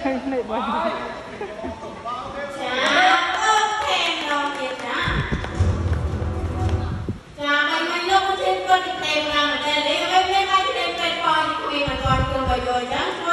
ឃើញនេះបងចាំមិនមកលោកទេគាត់ទេតាមតែលេងឲ្យពេលបាយទេពេលប៉ោយគួយមិនគាត់គួយបើយោចឹង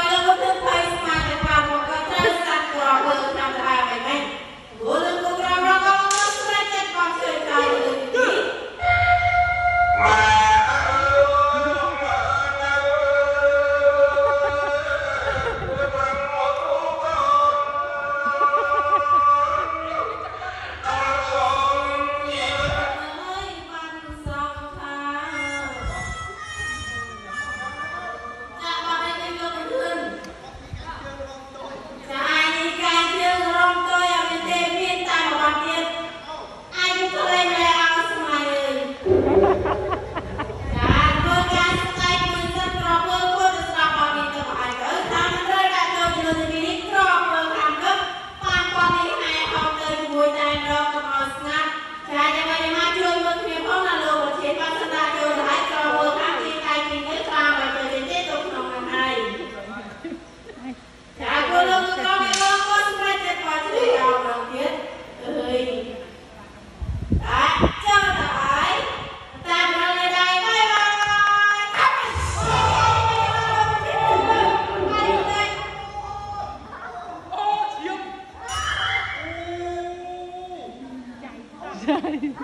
Hi.